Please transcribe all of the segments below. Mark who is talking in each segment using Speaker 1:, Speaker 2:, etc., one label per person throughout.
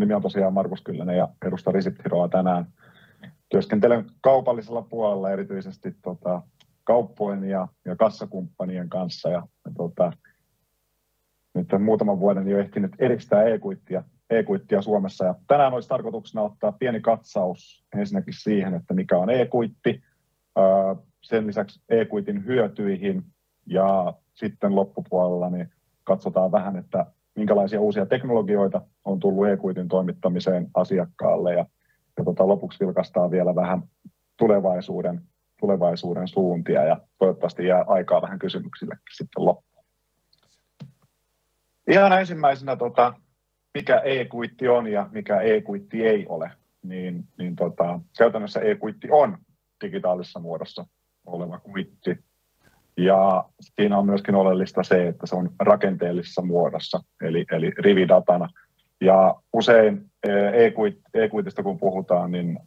Speaker 1: mun nimi on tosiaan Markus Kyllönen ja edustan Receipt Heroa tänään. Työskentelen kaupallisella puolella erityisesti tota, kauppojen ja, ja kassakumppanien kanssa ja, ja tota, nyt on muutaman vuoden jo ehtinyt edistää e-kuittia, e-kuittia Suomessa. Ja tänään olisi tarkoituksena ottaa pieni katsaus ensinnäkin siihen, että mikä on e-kuitti, sen lisäksi e-kuitin hyötyihin ja sitten loppupuolella niin katsotaan vähän, että minkälaisia uusia teknologioita on tullut e-kuitin toimittamiseen asiakkaalle ja, ja tota, lopuksi vilkaistaan vielä vähän tulevaisuuden, tulevaisuuden suuntia ja toivottavasti jää aikaa vähän kysymyksillekin sitten loppuun. Ihan ensimmäisenä, tota, mikä e-kuitti on ja mikä e-kuitti ei ole, niin, niin tota, käytännössä e-kuitti on digitaalisessa muodossa oleva kuitti. Ja siinä on myöskin oleellista se, että se on rakenteellisessa muodossa, eli, eli rividatana. Ja usein e-kuitista kun puhutaan, niin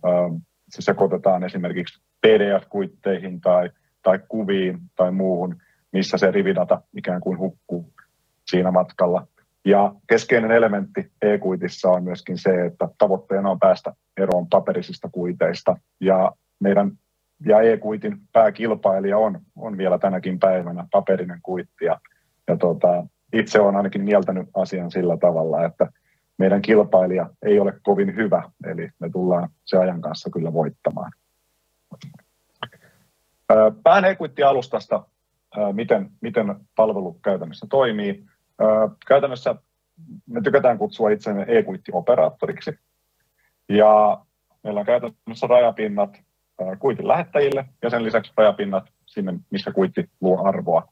Speaker 1: se sekoitetaan esimerkiksi PDF-kuitteihin tai, tai kuviin tai muuhun, missä se rividata ikään kuin hukkuu siinä matkalla. Ja keskeinen elementti e-kuitissa on myöskin se, että tavoitteena on päästä eroon paperisista kuiteista. Ja meidän ja e-kuitin pääkilpailija on, on vielä tänäkin päivänä paperinen kuitti. Ja, ja tota, itse olen ainakin mieltänyt asian sillä tavalla, että meidän kilpailija ei ole kovin hyvä, eli me tullaan se ajan kanssa kyllä voittamaan. Pään e-kuitti-alustasta, miten, miten palvelu käytännössä toimii. Käytännössä me tykätään kutsua itseämme e-kuitti-operaattoriksi. Ja meillä on käytännössä rajapinnat kuitin lähettäjille ja sen lisäksi rajapinnat sinne, missä kuitti luo arvoa.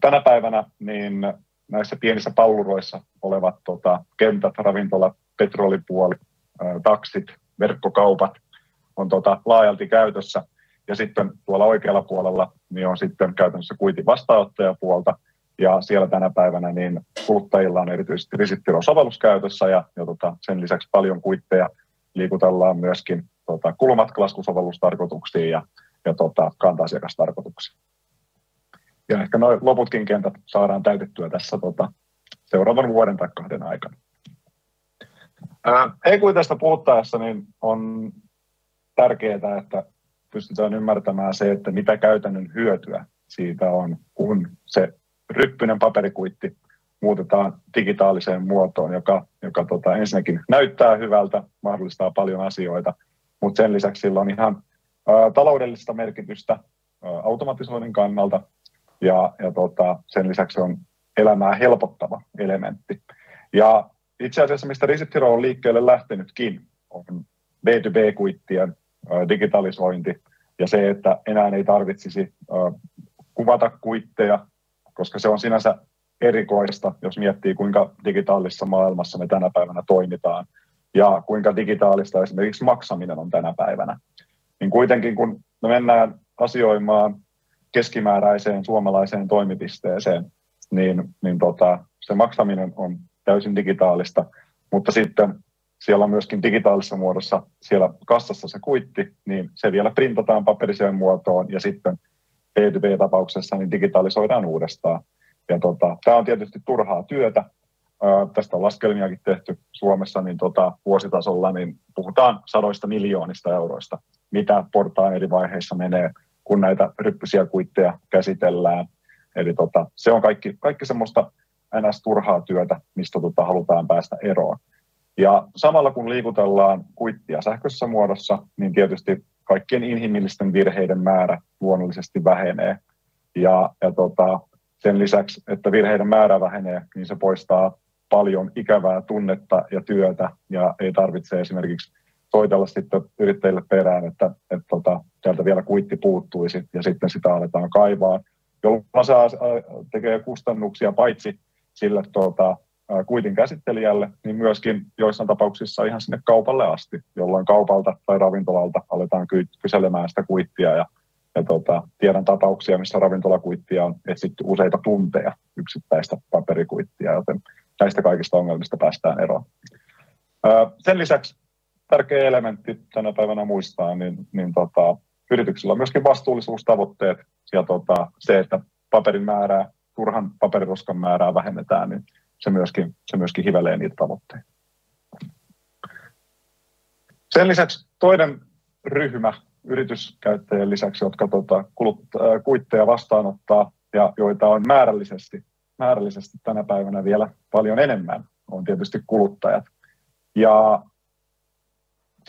Speaker 1: Tänä päivänä niin näissä pienissä palluroissa olevat tota, kentät, ravintolat, petrolipuoli, taksit, verkkokaupat on tota, laajalti käytössä. Ja sitten tuolla oikealla puolella niin on sitten käytännössä kuitin vastaanottajapuolta. Ja siellä tänä päivänä niin kuluttajilla on erityisesti Risittiro-sovellus käytössä ja, ja tota, sen lisäksi paljon kuitteja liikutellaan myöskin tota, kulumatkalaskusovellustarkoituksiin ja, ja tota, kanta-asiakastarkoituksiin. Ja ehkä noin loputkin kentät saadaan täytettyä tässä tota, seuraavan vuoden tai kahden aikana. E-kuitesta puhuttaessa niin on tärkeää, että pystytään ymmärtämään se, että mitä käytännön hyötyä siitä on, kun se ryppyinen paperikuitti muutetaan digitaaliseen muotoon, joka, joka tota, ensinnäkin näyttää hyvältä, mahdollistaa paljon asioita – mutta sen lisäksi sillä on ihan ä, taloudellista merkitystä ä, automatisoinnin kannalta ja, ja tota, sen lisäksi on elämää helpottava elementti. Ja itse asiassa, mistä Receipt Hero on liikkeelle lähtenytkin, on B2B-kuittien ä, digitalisointi ja se, että enää ei tarvitsisi kuvata kuitteja, koska se on sinänsä erikoista, jos miettii, kuinka digitaalisessa maailmassa me tänä päivänä toimitaan – ja kuinka digitaalista esimerkiksi maksaminen on tänä päivänä. Niin kuitenkin kun me mennään asioimaan keskimääräiseen suomalaiseen toimipisteeseen, niin, niin tota, se maksaminen on täysin digitaalista, mutta sitten siellä on myöskin digitaalisessa muodossa siellä kassassa se kuitti, niin se vielä printataan paperiseen muotoon ja sitten B2B-tapauksessa niin digitalisoidaan uudestaan. Ja tota, tämä on tietysti turhaa työtä, tästä on laskelmiakin tehty Suomessa, niin tota, vuositasolla niin puhutaan sadoista miljoonista euroista, mitä portaan eri vaiheissa menee, kun näitä ryppysiä kuitteja käsitellään. Eli tota, se on kaikki, kaikki semmoista ns. turhaa työtä, mistä tota, halutaan päästä eroon. Ja samalla kun liikutellaan kuittia sähköisessä muodossa, niin tietysti kaikkien inhimillisten virheiden määrä luonnollisesti vähenee. Ja, ja tota, sen lisäksi, että virheiden määrä vähenee, niin se poistaa paljon ikävää tunnetta ja työtä ja ei tarvitse esimerkiksi soitella sitten yrittäjille perään, että, että tota, täältä vielä kuitti puuttuisi ja sitten sitä aletaan kaivaa, jolloin saa tekee kustannuksia paitsi sille tota, kuitin käsittelijälle, niin myöskin joissain tapauksissa ihan sinne kaupalle asti, jolloin kaupalta tai ravintolalta aletaan kyselemään sitä kuittia ja, ja tota, tiedän tapauksia, missä ravintolakuittia on etsitty useita tunteja yksittäistä paperikuittia, joten näistä kaikista ongelmista päästään eroon. Sen lisäksi tärkeä elementti tänä päivänä muistaa, niin, niin tota, yrityksillä on myöskin vastuullisuustavoitteet ja tota, se, että paperin määrää, turhan paperiroskan määrää vähennetään, niin se myöskin, se myöskin hivelee niitä tavoitteita. Sen lisäksi toinen ryhmä yrityskäyttäjien lisäksi, jotka tuota, kulut, äh, kuitteja vastaanottaa ja joita on määrällisesti, määrällisesti tänä päivänä vielä paljon enemmän, on tietysti kuluttajat. Ja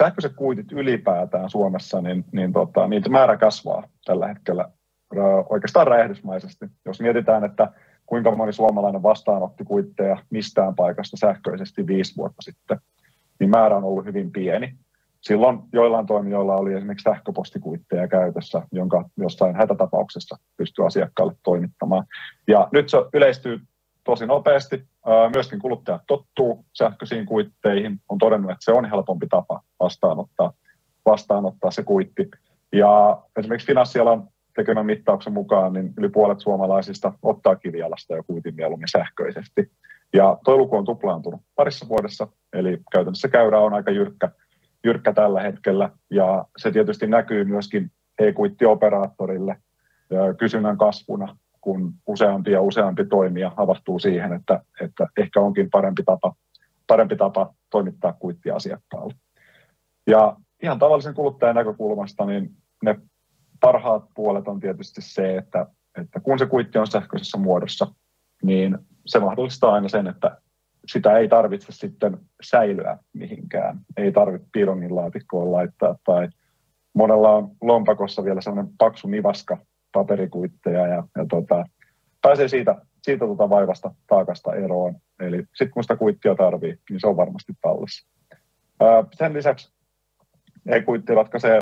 Speaker 1: sähköiset kuitit ylipäätään Suomessa, niin, niin tota, niitä määrä kasvaa tällä hetkellä oikeastaan räjähdysmaisesti. Jos mietitään, että kuinka moni suomalainen vastaanotti kuitteja mistään paikasta sähköisesti viisi vuotta sitten, niin määrä on ollut hyvin pieni. Silloin joillain toimijoilla oli esimerkiksi sähköpostikuitteja käytössä, jonka jossain hätätapauksessa pystyy asiakkaalle toimittamaan. Ja nyt se yleistyy tosi nopeasti. Myöskin kuluttajat tottuu sähköisiin kuitteihin, on todennut, että se on helpompi tapa vastaanottaa, vastaanottaa se kuitti. Ja esimerkiksi finanssialan tekemän mittauksen mukaan niin yli puolet suomalaisista ottaa kivialasta ja kuitin mieluummin sähköisesti. Ja tuo luku on tuplaantunut parissa vuodessa, eli käytännössä käyrä on aika jyrkkä, jyrkkä tällä hetkellä, ja se tietysti näkyy myöskin e-kuittioperaattorille kysynnän kasvuna, kun useampi ja useampi toimija havahtuu siihen, että, että ehkä onkin parempi tapa, parempi tapa toimittaa kuittia asiakkaalle. Ja ihan tavallisen kuluttajan näkökulmasta, niin ne parhaat puolet on tietysti se, että, että kun se kuitti on sähköisessä muodossa, niin se mahdollistaa aina sen, että sitä ei tarvitse sitten säilyä mihinkään. Ei tarvitse piirongin laatikkoon laittaa tai monella on lompakossa vielä sellainen paksu nivaska paperikuitteja ja, ja tota, pääsee siitä, siitä tota vaivasta taakasta eroon. Eli sitten kun sitä kuittia tarvii, niin se on varmasti tallessa. Ää, sen lisäksi e-kuitti ratkaisee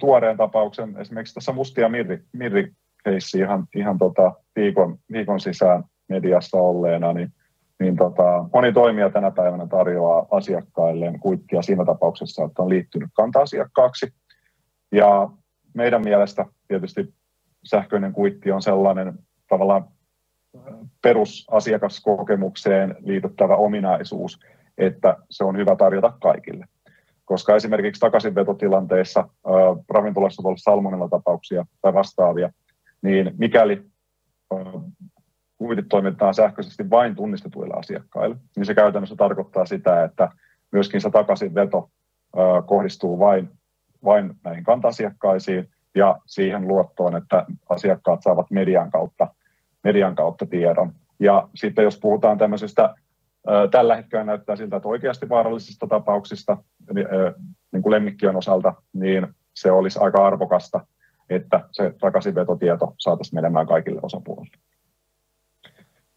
Speaker 1: tuoreen tapauksen, esimerkiksi tässä Mustia Mirri, Mirri keissi ihan, ihan tota viikon, viikon sisään mediassa olleena, niin, niin tota, moni toimija tänä päivänä tarjoaa asiakkailleen kuittia siinä tapauksessa, että on liittynyt kanta-asiakkaaksi. Ja meidän mielestä tietysti sähköinen kuitti on sellainen tavallaan perusasiakaskokemukseen liityttävä ominaisuus, että se on hyvä tarjota kaikille. Koska esimerkiksi takaisinvetotilanteissa äh, ravintolassa voi olla salmonella-tapauksia tai vastaavia, niin mikäli äh, kuitit toimitetaan sähköisesti vain tunnistetuille asiakkaille, niin se käytännössä tarkoittaa sitä, että myöskin se takaisinveto äh, kohdistuu vain, vain näihin kanta-asiakkaisiin ja siihen luottoon, että asiakkaat saavat median kautta, median kautta tiedon. Ja sitten jos puhutaan tämmöisestä Tällä hetkellä näyttää siltä, että oikeasti vaarallisista tapauksista niin kuin lemmikkien osalta, niin se olisi aika arvokasta, että se takaisinvetotieto saataisiin menemään kaikille osapuolille.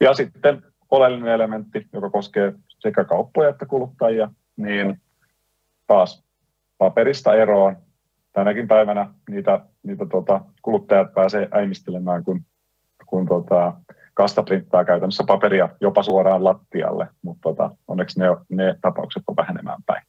Speaker 1: Ja sitten oleellinen elementti, joka koskee sekä kauppoja että kuluttajia, niin taas paperista eroon. Tänäkin päivänä niitä, niitä tota, kuluttajat pääsee äimistelemään, kun, kun tota, kasta printtaa käytännössä paperia jopa suoraan lattialle, mutta tota, onneksi ne, ne tapaukset on vähenemään päin.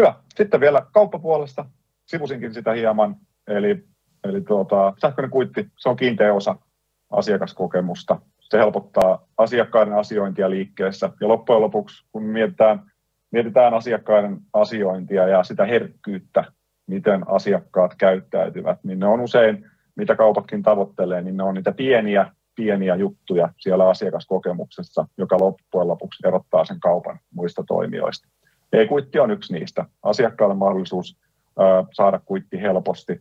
Speaker 1: Hyvä. Sitten vielä kauppapuolesta. Sivusinkin sitä hieman. Eli, eli tuota, sähköinen kuitti, se on kiinteä osa asiakaskokemusta. Se helpottaa asiakkaiden asiointia liikkeessä. Ja loppujen lopuksi, kun mietitään, mietitään asiakkaiden asiointia ja sitä herkkyyttä, miten asiakkaat käyttäytyvät, niin ne on usein mitä kaupatkin tavoittelee, niin ne on niitä pieniä, pieniä juttuja siellä asiakaskokemuksessa, joka loppujen lopuksi erottaa sen kaupan muista toimijoista. E-kuitti on yksi niistä. Asiakkaalle mahdollisuus saada kuitti helposti.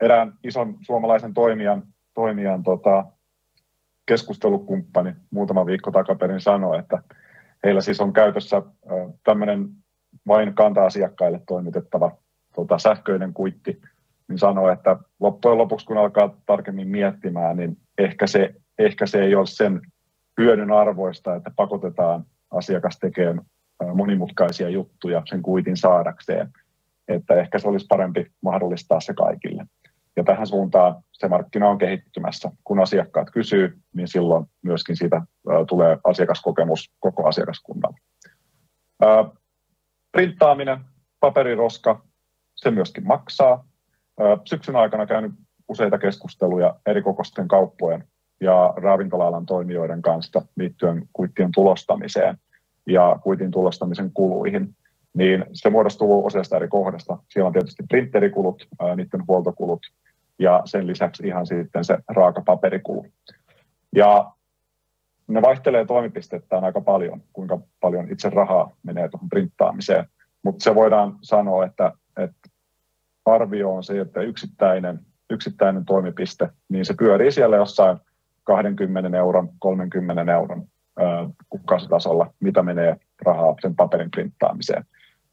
Speaker 1: Erään ison suomalaisen toimijan, toimijan tota, keskustelukumppani muutama viikko takaperin sanoi, että heillä siis on käytössä tämmöinen vain kanta-asiakkaille toimitettava tota, sähköinen kuitti, niin sanoo, että loppujen lopuksi kun alkaa tarkemmin miettimään, niin ehkä se, ehkä se ei ole sen hyödyn arvoista, että pakotetaan asiakas tekemään monimutkaisia juttuja sen kuitin saadakseen. Että ehkä se olisi parempi mahdollistaa se kaikille. Ja tähän suuntaan se markkina on kehittymässä. Kun asiakkaat kysyy, niin silloin myöskin siitä tulee asiakaskokemus koko asiakaskunnalle. Printtaaminen, paperiroska, se myöskin maksaa. Syksyn aikana käynyt useita keskusteluja eri kokoisten kauppojen ja ravintola-alan toimijoiden kanssa liittyen kuittien tulostamiseen ja kuitin tulostamisen kuluihin, niin se muodostuu useasta eri kohdasta. Siellä on tietysti printerikulut, niiden huoltokulut ja sen lisäksi ihan sitten se raaka paperikulu. Ja ne vaihtelee toimipistettään aika paljon, kuinka paljon itse rahaa menee tuohon printtaamiseen. Mutta se voidaan sanoa, että, että arvio on se, että yksittäinen, yksittäinen toimipiste, niin se pyörii siellä jossain 20 euron, 30 euron kuukausitasolla, mitä menee rahaa sen paperin printtaamiseen.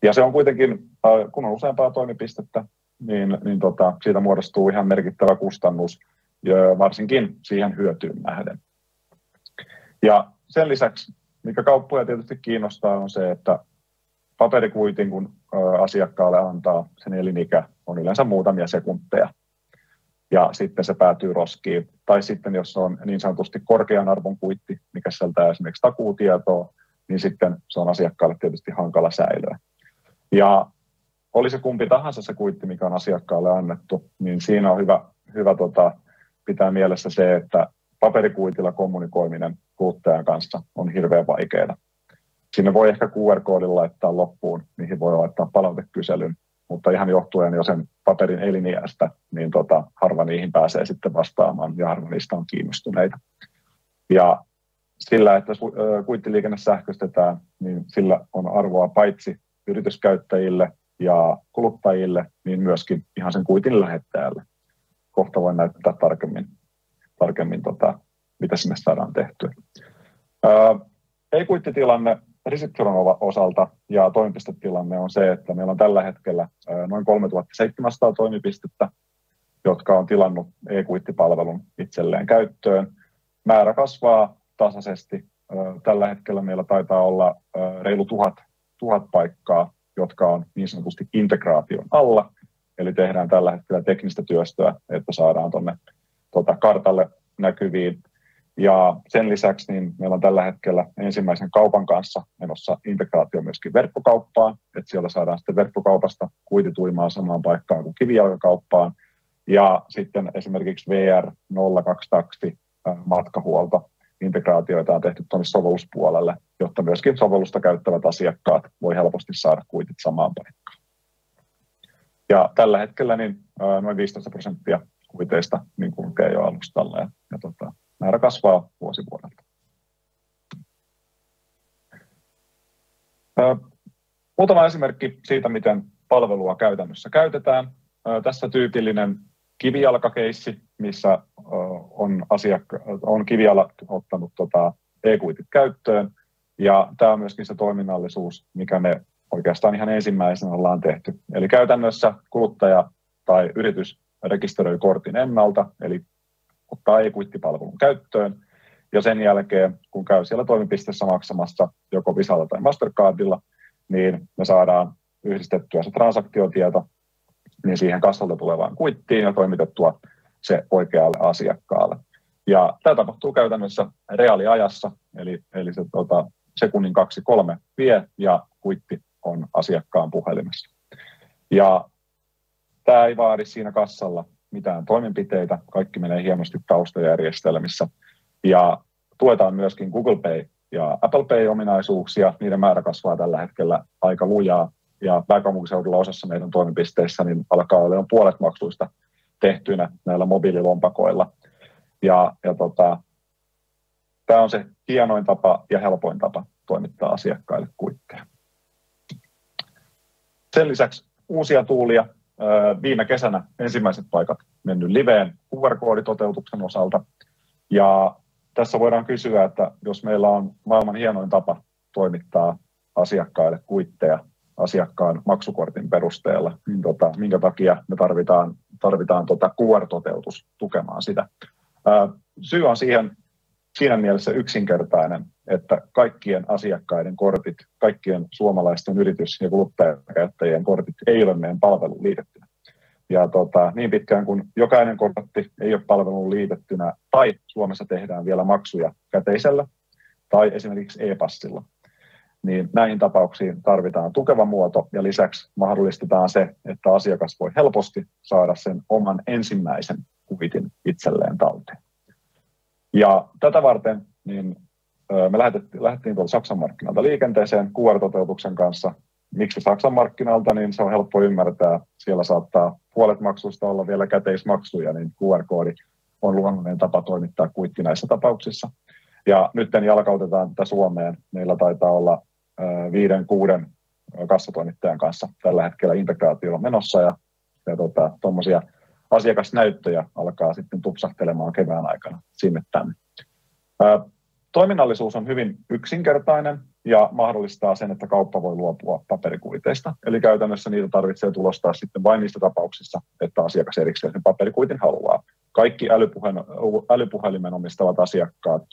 Speaker 1: Ja se on kuitenkin, kun on useampaa toimipistettä, niin, niin tota, siitä muodostuu ihan merkittävä kustannus, varsinkin siihen hyötyyn nähden. Ja sen lisäksi, mikä kauppoja tietysti kiinnostaa, on se, että paperikuitin, kun asiakkaalle antaa, sen elinikä on yleensä muutamia sekunteja. Ja sitten se päätyy roskiin. Tai sitten jos on niin sanotusti korkean arvon kuitti, mikä sisältää esimerkiksi takuutietoa, niin sitten se on asiakkaalle tietysti hankala säilöä. Ja oli se kumpi tahansa se kuitti, mikä on asiakkaalle annettu, niin siinä on hyvä, hyvä tota, pitää mielessä se, että paperikuitilla kommunikoiminen kuluttajan kanssa on hirveän vaikeaa. Sinne voi ehkä QR-koodilla laittaa loppuun, mihin voi laittaa palautekyselyn, mutta ihan johtuen jo sen paperin eliniästä, niin tota, harva niihin pääsee sitten vastaamaan ja harva niistä on kiinnostuneita. Ja sillä, että kuittiliikenne sähköistetään, niin sillä on arvoa paitsi yrityskäyttäjille ja kuluttajille, niin myöskin ihan sen kuitin lähettäjälle. Kohta voin näyttää tarkemmin, tarkemmin tota, mitä sinne saadaan tehtyä. Ei-kuittitilanne reseptoron osalta ja toimipistetilanne on se, että meillä on tällä hetkellä noin 3700 toimipistettä, jotka on tilannut e-kuittipalvelun itselleen käyttöön. Määrä kasvaa tasaisesti. Tällä hetkellä meillä taitaa olla reilu tuhat, tuhat paikkaa, jotka on niin sanotusti integraation alla. Eli tehdään tällä hetkellä teknistä työstöä, että saadaan tuonne tuota, kartalle näkyviin ja sen lisäksi niin meillä on tällä hetkellä ensimmäisen kaupan kanssa menossa integraatio myöskin verkkokauppaan, että siellä saadaan sitten verkkokaupasta kuitituimaan samaan paikkaan kuin kivijalkakauppaan. Ja sitten esimerkiksi VR 02 taksi matkahuolto integraatioita on tehty tuonne sovelluspuolelle, jotta myöskin sovellusta käyttävät asiakkaat voi helposti saada kuitit samaan paikkaan. Ja tällä hetkellä niin noin 15 prosenttia kuiteista niin kulkee jo alustalla ja, ja tota, määrä kasvaa vuosi vuodelta. Muutama esimerkki siitä, miten palvelua käytännössä käytetään. Tässä tyypillinen kivijalkakeissi, missä on, asiakka- on kivijala ottanut tota e-kuitit käyttöön. Ja tämä on myöskin se toiminnallisuus, mikä me oikeastaan ihan ensimmäisenä ollaan tehty. Eli käytännössä kuluttaja tai yritys rekisteröi kortin ennalta, eli ottaa e-kuittipalvelun käyttöön. Ja sen jälkeen, kun käy siellä toimipisteessä maksamassa joko Visalla tai Mastercardilla, niin me saadaan yhdistettyä se transaktiotieto niin siihen kassalta tulevaan kuittiin ja toimitettua se oikealle asiakkaalle. Ja tämä tapahtuu käytännössä reaaliajassa, eli, eli se tuota, sekunnin kaksi kolme vie ja kuitti on asiakkaan puhelimessa. Ja tämä ei vaadi siinä kassalla mitään toimenpiteitä, kaikki menee hienosti taustajärjestelmissä. Ja tuetaan myöskin Google Pay ja Apple Pay-ominaisuuksia, niiden määrä kasvaa tällä hetkellä aika lujaa, ja pääkaupunkiseudulla osassa meidän toimipisteissä niin alkaa olla puolet maksuista tehtyinä näillä mobiililompakoilla. Ja, ja tota, tämä on se hienoin tapa ja helpoin tapa toimittaa asiakkaille kuitteja. Sen lisäksi uusia tuulia viime kesänä ensimmäiset paikat mennyt liveen QR-kooditoteutuksen osalta. Ja tässä voidaan kysyä, että jos meillä on maailman hienoin tapa toimittaa asiakkaille kuitteja asiakkaan maksukortin perusteella, niin tota, minkä takia me tarvitaan, tarvitaan tota QR-toteutus tukemaan sitä. Syy on siihen siinä mielessä yksinkertainen, että kaikkien asiakkaiden kortit, kaikkien suomalaisten yritys- ja kuluttajakäyttäjien kortit ei ole meidän palveluun liitettynä. Ja tota, niin pitkään kuin jokainen kortti ei ole palveluun liitettynä tai Suomessa tehdään vielä maksuja käteisellä tai esimerkiksi e-passilla, niin näihin tapauksiin tarvitaan tukeva muoto ja lisäksi mahdollistetaan se, että asiakas voi helposti saada sen oman ensimmäisen kuvitin itselleen talteen. Ja tätä varten niin me lähdettiin, lähdettiin tuolta Saksan markkinalta liikenteeseen QR-toteutuksen kanssa. Miksi Saksan markkinalta, niin se on helppo ymmärtää. Siellä saattaa puolet maksuista olla vielä käteismaksuja, niin QR-koodi on luonnollinen tapa toimittaa kuitti näissä tapauksissa. Ja nyt jalkautetaan tätä Suomeen. Meillä taitaa olla viiden, kuuden kassatoimittajan kanssa tällä hetkellä integraatio on menossa ja, ja tuommoisia tota, asiakasnäyttöjä alkaa sitten tupsahtelemaan kevään aikana sinne tänne. Toiminnallisuus on hyvin yksinkertainen ja mahdollistaa sen, että kauppa voi luopua paperikuiteista. Eli käytännössä niitä tarvitsee tulostaa sitten vain niissä tapauksissa, että asiakas erikseen sen paperikuitin haluaa. Kaikki älypuhelimen omistavat asiakkaat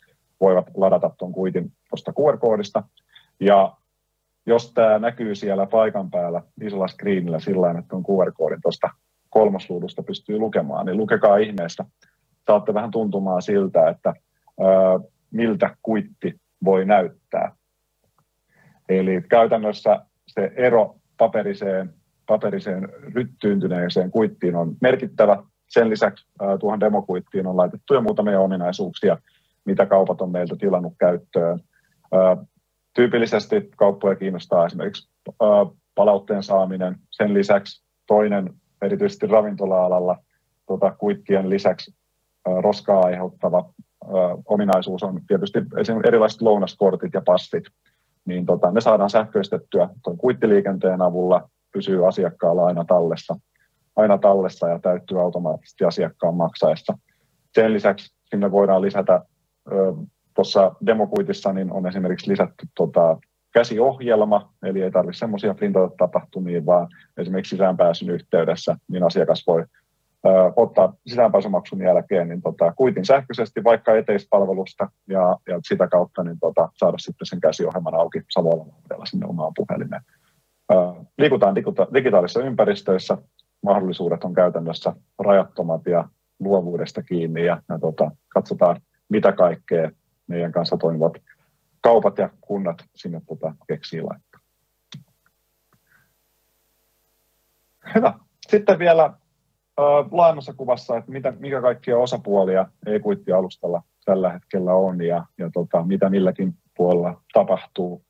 Speaker 1: voivat ladata tuon kuitin tuosta QR-koodista. Ja jos tämä näkyy siellä paikan päällä isolla screenillä sillä että tuon QR-koodin tuosta kolmosluudusta pystyy lukemaan, niin lukekaa ihmeessä. Saatte vähän tuntumaan siltä, että miltä kuitti voi näyttää. Eli käytännössä se ero paperiseen, paperiseen ryttyyntyneeseen kuittiin on merkittävä. Sen lisäksi tuohon demokuittiin on laitettu jo muutamia ominaisuuksia, mitä kaupat on meiltä tilannut käyttöön. Tyypillisesti kauppoja kiinnostaa esimerkiksi palautteen saaminen. Sen lisäksi toinen, erityisesti ravintola-alalla, tuota, kuittien lisäksi roskaa aiheuttava ominaisuus on tietysti esimerkiksi erilaiset lounaskortit ja passit, niin tota, ne saadaan sähköistettyä tuon kuittiliikenteen avulla, pysyy asiakkaalla aina tallessa, aina tallessa ja täyttyy automaattisesti asiakkaan maksaessa. Sen lisäksi sinne voidaan lisätä, tuossa demokuitissa niin on esimerkiksi lisätty tota, käsiohjelma, eli ei tarvitse semmoisia printata tapahtumia, vaan esimerkiksi sisäänpääsyn yhteydessä niin asiakas voi ottaa sisäänpääsymaksun jälkeen niin tota, kuitin sähköisesti vaikka eteispalvelusta ja, ja sitä kautta niin tota, saada sitten sen käsiohjelman auki samalla modella sinne omaan puhelimeen. Ää, liikutaan digitaalisissa ympäristöissä, mahdollisuudet on käytännössä rajattomat ja luovuudesta kiinni ja, ja tota, katsotaan mitä kaikkea meidän kanssa toimivat kaupat ja kunnat sinne tota, keksii laittaa. Hyvä. Sitten vielä laajemmassa kuvassa, että mitä, mikä kaikkia osapuolia e-kuittialustalla tällä hetkellä on ja, ja tota, mitä milläkin puolella tapahtuu.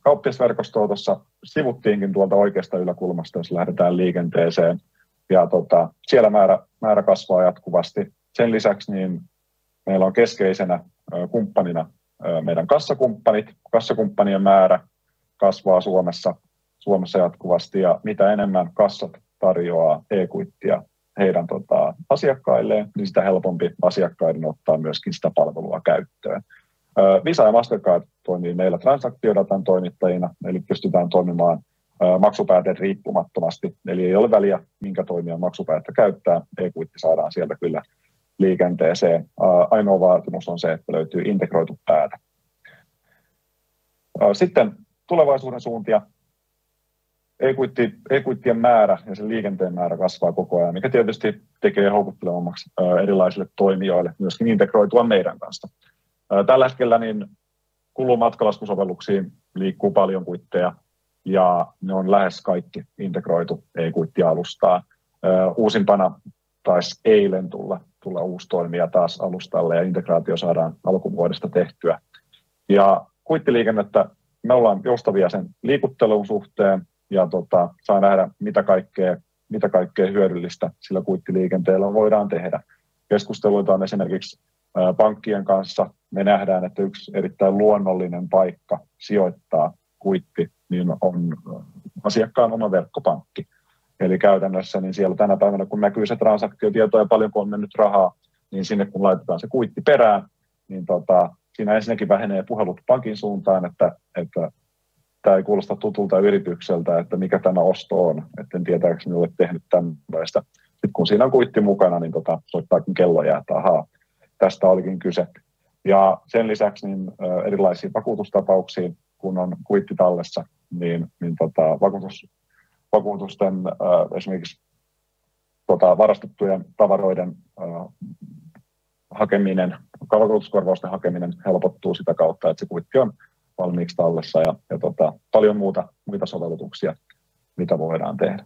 Speaker 1: Kauppiasverkostoa tuossa sivuttiinkin tuolta oikeasta yläkulmasta, jos lähdetään liikenteeseen. Ja tota, siellä määrä, määrä kasvaa jatkuvasti. Sen lisäksi niin meillä on keskeisenä kumppanina meidän kassakumppanit. Kassakumppanien määrä kasvaa Suomessa, Suomessa jatkuvasti ja mitä enemmän kassat tarjoaa e-kuittia heidän tota, asiakkailleen, niin sitä helpompi asiakkaiden ottaa myöskin sitä palvelua käyttöön. Visa ja Mastercard toimii meillä transaktiodatan toimittajina, eli pystytään toimimaan maksupääteen riippumattomasti, eli ei ole väliä, minkä toimijan maksupäätä käyttää, e-kuitti saadaan sieltä kyllä liikenteeseen. Ainoa vaatimus on se, että löytyy integroitu päätä. Sitten tulevaisuuden suuntia e-kuitti, e-kuittien määrä ja sen liikenteen määrä kasvaa koko ajan, mikä tietysti tekee houkuttelevammaksi erilaisille toimijoille myöskin integroitua meidän kanssa. Tällä hetkellä niin kuluu matkalaskusovelluksiin liikkuu paljon kuitteja ja ne on lähes kaikki integroitu e-kuittialustaan. Uusimpana taisi eilen tulla, tulla uusi toimija taas alustalle ja integraatio saadaan alkuvuodesta tehtyä. Ja kuittiliikennettä me ollaan joustavia sen liikuttelun suhteen, ja tota, saa nähdä, mitä kaikkea, mitä kaikkea hyödyllistä sillä kuittiliikenteellä voidaan tehdä. Keskusteluita on esimerkiksi pankkien kanssa. Me nähdään, että yksi erittäin luonnollinen paikka sijoittaa kuitti niin on asiakkaan oma verkkopankki. Eli käytännössä niin siellä tänä päivänä, kun näkyy se transaktiotieto ja paljonko on mennyt rahaa, niin sinne kun laitetaan se kuitti perään, niin tota, siinä ensinnäkin vähenee puhelut pankin suuntaan, että, että tämä ei kuulosta tutulta yritykseltä, että mikä tämä osto on, että en tietääkseni ole tehnyt tämmöistä. Sitten kun siinä on kuitti mukana, niin tota, soittaakin kelloja, että ahaa, tästä olikin kyse. Ja sen lisäksi niin erilaisiin vakuutustapauksiin, kun on kuitti tallessa, niin, niin tota, vakuutus, vakuutusten esimerkiksi tota, varastettujen tavaroiden hakeminen, vakuutuskorvausten hakeminen helpottuu sitä kautta, että se kuitti on valmiiksi tallessa ja, ja tota, paljon muuta, muita sovellutuksia, mitä voidaan tehdä.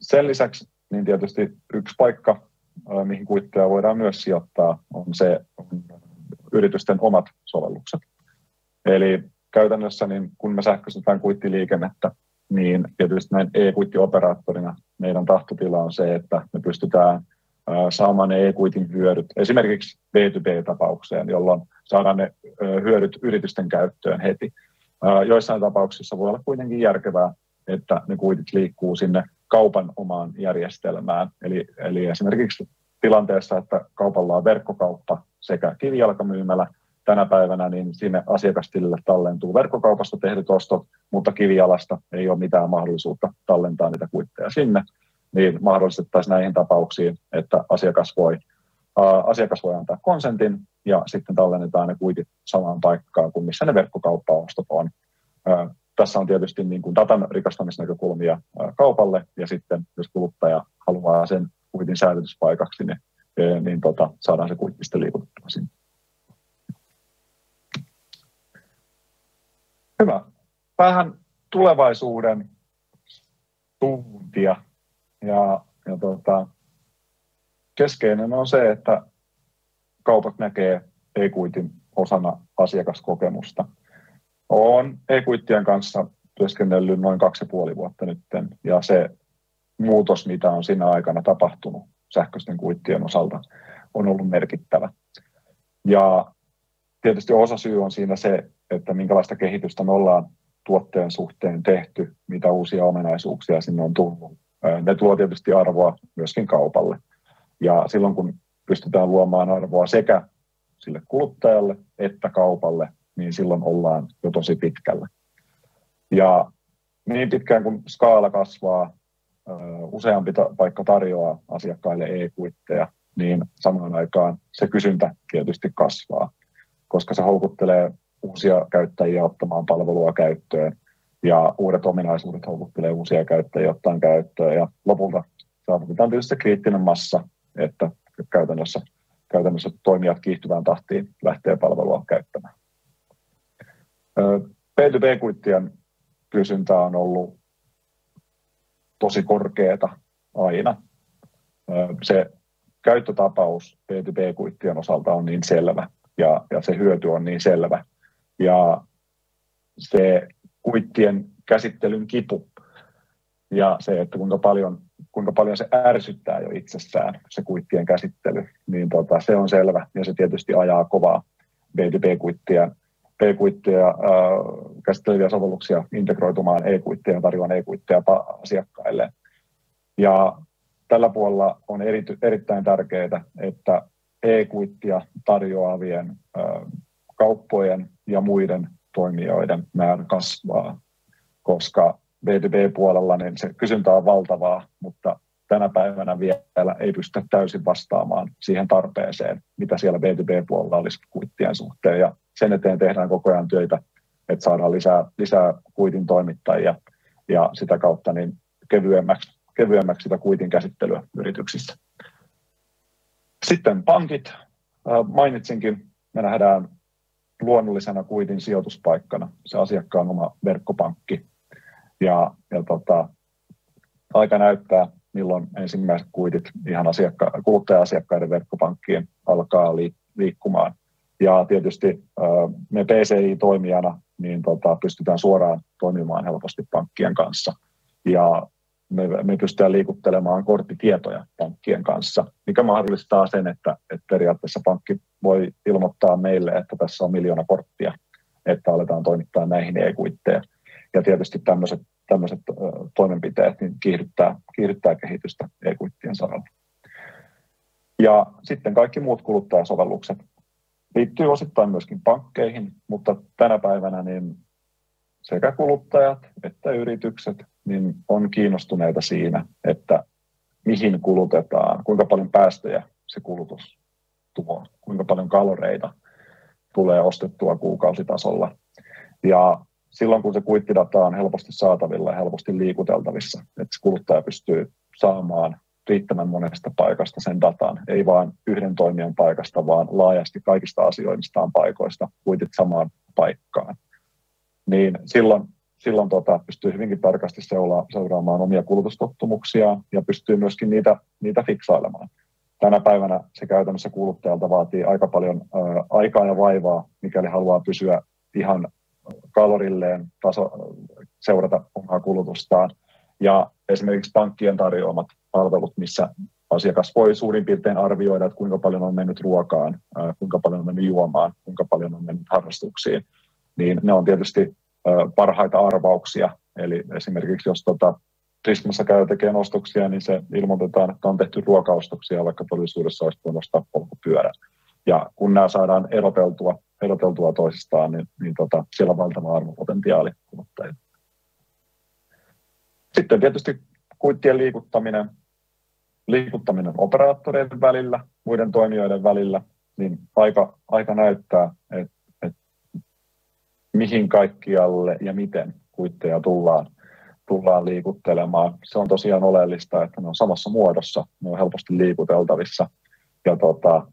Speaker 1: Sen lisäksi niin tietysti yksi paikka, mihin kuitteja voidaan myös sijoittaa, on se on yritysten omat sovellukset. Eli käytännössä niin kun me sähköistetään kuittiliikennettä, niin tietysti näin e-kuittioperaattorina meidän tahtotila on se, että me pystytään saamaan ne e-kuitin hyödyt, esimerkiksi B2B-tapaukseen, jolloin saadaan ne hyödyt yritysten käyttöön heti. Joissain tapauksissa voi olla kuitenkin järkevää, että ne kuitit liikkuu sinne kaupan omaan järjestelmään. Eli, eli esimerkiksi tilanteessa, että kaupalla on verkkokauppa sekä kivijalkamyymälä tänä päivänä, niin sinne asiakastilille tallentuu verkkokaupasta tehdyt ostot, mutta kivijalasta ei ole mitään mahdollisuutta tallentaa niitä kuitteja sinne, niin mahdollistettaisiin näihin tapauksiin, että asiakas voi, ää, asiakas voi antaa konsentin ja sitten tallennetaan ne kuitit samaan paikkaan kuin missä ne verkkokauppaostot on. Ää, tässä on tietysti niin kuin datan rikastamisnäkökulmia ää, kaupalle ja sitten jos kuluttaja haluaa sen kuitin säilytyspaikaksi, niin, niin tota, saadaan se kuitti sitten liikutettua sinne. Hyvä. Vähän tulevaisuuden suuntia. Ja, ja tota, keskeinen on se, että kaupat näkee e-kuitin osana asiakaskokemusta. Olen e-kuittien kanssa työskennellyt noin kaksi ja puoli vuotta nyt, ja se muutos, mitä on siinä aikana tapahtunut sähköisten kuittien osalta, on ollut merkittävä. Ja tietysti osa syy on siinä se, että minkälaista kehitystä me ollaan tuotteen suhteen tehty, mitä uusia ominaisuuksia sinne on tullut. Ne tuo tietysti arvoa myöskin kaupalle. Ja silloin kun pystytään luomaan arvoa sekä sille kuluttajalle että kaupalle, niin silloin ollaan jo tosi pitkällä. Ja niin pitkään kun skaala kasvaa, useampi paikka tarjoaa asiakkaille e-kuitteja, niin samaan aikaan se kysyntä tietysti kasvaa, koska se houkuttelee uusia käyttäjiä ottamaan palvelua käyttöön ja uudet ominaisuudet houkuttelee uusia käyttäjiä ottamaan käyttöön ja lopulta saavutetaan tietysti se kriittinen massa, että käytännössä, käytännössä toimijat kiihtyvään tahtiin lähtee palvelua käyttämään. P2P-kuittien kysyntä on ollut tosi korkeata aina. Se käyttötapaus P2P-kuittien osalta on niin selvä ja, ja se hyöty on niin selvä, ja se kuittien käsittelyn kipu ja se, että kuinka paljon, kuinka paljon se ärsyttää jo itsessään se kuittien käsittely, niin tota, se on selvä ja se tietysti ajaa kovaa B2B-kuittia P-kuitteja äh, käsitteleviä sovelluksia integroitumaan e-kuitteja ja tarjoamaan e-kuitteja asiakkaille. Ja tällä puolella on erity, erittäin tärkeää, että e-kuittia tarjoavien äh, kauppojen ja muiden toimijoiden määrä kasvaa, koska B2B-puolella niin se kysyntä on valtavaa, mutta tänä päivänä vielä ei pystytä täysin vastaamaan siihen tarpeeseen, mitä siellä B2B-puolella olisi kuittien suhteen. Ja sen eteen tehdään koko ajan työtä, että saadaan lisää, lisää kuitin toimittajia ja sitä kautta niin kevyemmäksi, kevyemmäksi sitä kuitin käsittelyä yrityksissä. Sitten pankit. Mainitsinkin, me nähdään luonnollisena kuitin sijoituspaikkana se asiakkaan oma verkkopankki. Ja, ja tota, aika näyttää, milloin ensimmäiset kuitit ihan asiakka- kuluttaja-asiakkaiden verkkopankkiin alkaa liikkumaan. Ja tietysti me PCI-toimijana niin tota, pystytään suoraan toimimaan helposti pankkien kanssa. Ja me, me pystytään liikuttelemaan korttitietoja pankkien kanssa, mikä mahdollistaa sen, että, että periaatteessa pankki voi ilmoittaa meille, että tässä on miljoona korttia, että aletaan toimittaa näihin e-kuitteja. Ja tietysti tämmöiset, tämmöiset toimenpiteet niin kiihdyttää, kiihdyttää kehitystä e-kuittien saralla. Ja sitten kaikki muut kuluttajasovellukset liittyy osittain myöskin pankkeihin, mutta tänä päivänä niin sekä kuluttajat että yritykset niin on kiinnostuneita siinä, että mihin kulutetaan, kuinka paljon päästöjä se kulutus tuo, kuinka paljon kaloreita tulee ostettua kuukausitasolla. Ja silloin kun se kuittidata on helposti saatavilla ja helposti liikuteltavissa, että se kuluttaja pystyy saamaan riittävän monesta paikasta sen datan, ei vain yhden toimijan paikasta, vaan laajasti kaikista asioimistaan paikoista kuitit samaan paikkaan. Niin silloin, silloin tota, pystyy hyvinkin tarkasti seura- seuraamaan omia kulutustottumuksia ja pystyy myöskin niitä, niitä fiksailemaan. Tänä päivänä se käytännössä kuluttajalta vaatii aika paljon ä, aikaa ja vaivaa, mikäli haluaa pysyä ihan kalorilleen taso, seurata omaa kulutustaan. Ja esimerkiksi pankkien tarjoamat palvelut, missä asiakas voi suurin piirtein arvioida, että kuinka paljon on mennyt ruokaan, kuinka paljon on mennyt juomaan, kuinka paljon on mennyt harrastuksiin, niin ne on tietysti parhaita arvauksia. Eli esimerkiksi jos tota, Prismassa käy tekemään ostoksia, niin se ilmoitetaan, että on tehty ruokaostoksia, vaikka todellisuudessa olisi voinut ostaa polkupyörän. Ja kun nämä saadaan eroteltua, eroteltua toisistaan, niin, niin tota, siellä on valtava arvopotentiaali kuluttajille. Sitten tietysti kuittien liikuttaminen, liikuttaminen operaattoreiden välillä, muiden toimijoiden välillä, niin aika, aika näyttää, että mihin kaikkialle ja miten kuitteja tullaan, tullaan liikuttelemaan. Se on tosiaan oleellista, että ne on samassa muodossa, ne on helposti liikuteltavissa. Ja tota,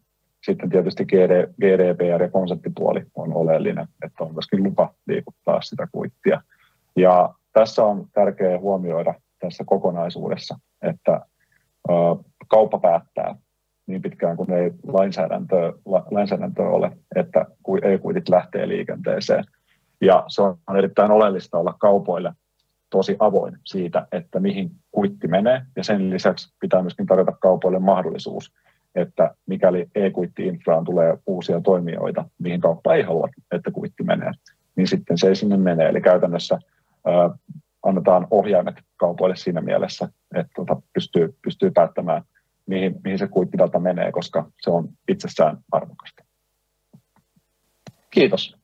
Speaker 1: sitten tietysti GD, GDPR ja konseptipuoli on oleellinen, että on myöskin lupa liikuttaa sitä kuittia. Ja tässä on tärkeää huomioida tässä kokonaisuudessa, että kauppa päättää niin pitkään kuin ei lainsäädäntöä, lainsäädäntöä ole, että e-kuitit lähtee liikenteeseen. Ja se on erittäin oleellista olla kaupoille tosi avoin siitä, että mihin kuitti menee, ja sen lisäksi pitää myöskin tarjota kaupoille mahdollisuus, että mikäli e-kuitti-infraan tulee uusia toimijoita, mihin kauppa ei halua, että kuitti menee, niin sitten se ei sinne mene. Eli käytännössä annetaan ohjaimet kaupoille siinä mielessä, että tuota, pystyy, pystyy päättämään, mihin, mihin se kuittidata menee, koska se on itsessään arvokasta. Kiitos.